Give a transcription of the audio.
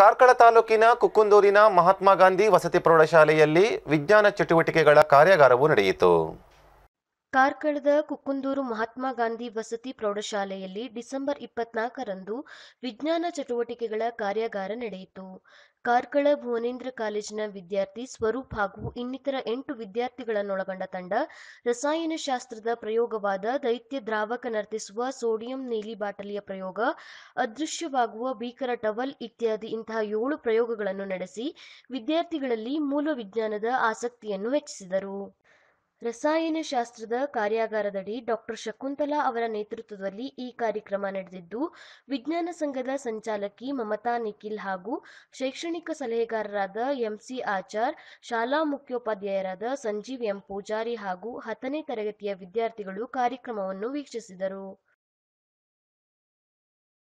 ಕಾರ್ಕಳ ತಾಲೂಕಿನ ಕುಕ್ಕುಂದೂರಿನ ಮಹಾತ್ಮ ಗಾಂಧಿ ವಸತಿ ಪ್ರೌಢಶಾಲೆಯಲ್ಲಿ ವಿಜ್ಞಾನ ಚಟುವಟಿಕೆಗಳ ಕಾರ್ಯಾಗಾರವು ನಡೆಯಿತು. ಕಾರ್ಕಳದ ಕುಕ್ಕುಂದೂರು ಮಹಾತ್ಮ ಗಾಂಧಿ ವಸತಿ ಪ್ರೌಢಶಾಲೆಯಲ್ಲಿ ಡಿಸೆಂಬರ್ ಇಪ್ಪತ್ನಾಲ್ಕರಂದು ವಿಜ್ಞಾನ ಚಟುವಟಿಕೆಗಳ ಕಾರ್ಯಾಗಾರ ನಡೆಯಿತು. ಕಾರ್ಕಳ ಭುವನೇಂದ್ರ ಕಾಲೇಜಿನ ವಿದ್ಯಾರ್ಥಿ ಸ್ವರೂಪ್ ಹಾಗೂ ಇನ್ನಿತರ ಎಂಟು ವಿದ್ಯಾರ್ಥಿಗಳನ್ನೊಳಗೊಂಡ ತಂಡ ರಸಾಯನಶಾಸ್ತ್ರದ ಪ್ರಯೋಗವಾದ ದೈತ್ಯ ದ್ರಾವಕ ನರ್ತಿಸುವ ಸೋಡಿಯಂ ನೀಲಿ ಬಾಟಲಿಯ ಪ್ರಯೋಗ, ಅದೃಶ್ಯವಾಗುವ ಭೀಕರ ಟವಲ್ ಇತ್ಯಾದಿ ಇಂತಹ ಏಳು ಪ್ರಯೋಗಗಳನ್ನು ನಡೆಸಿ ವಿದ್ಯಾರ್ಥಿಗಳಲ್ಲಿ ಮೂಲ ವಿಜ್ಞಾನದ ಆಸಕ್ತಿಯನ್ನು ಹೆಚ್ಚಿಸಿದರು. ರಸಾಯನಶಾಸ್ತ್ರದ ಕಾರ್ಯಾಗಾರದಡಿ ಡಾಕ್ಟರ್ ಶಕುಂತಲಾ ಅವರ ನೇತೃತ್ವದಲ್ಲಿ ಈ ಕಾರ್ಯಕ್ರಮ ನಡೆದಿದ್ದು, ವಿಜ್ಞಾನ ಸಂಘದ ಸಂಚಾಲಕಿ ಮಮತಾ ನಿಖಿಲ್ ಹಾಗೂ ಶೈಕ್ಷಣಿಕ ಸಲಹೆಗಾರರಾದ ಎಂಸಿ ಆಚಾರ್, ಶಾಲಾ ಮುಖ್ಯೋಪಾಧ್ಯಾಯರಾದ ಸಂಜೀವ್ ಎಂ ಪೂಜಾರಿ ಹಾಗೂ ಹತ್ತನೇ ತರಗತಿಯ ವಿದ್ಯಾರ್ಥಿಗಳು ಕಾರ್ಯಕ್ರಮವನ್ನು ವೀಕ್ಷಿಸಿದರು.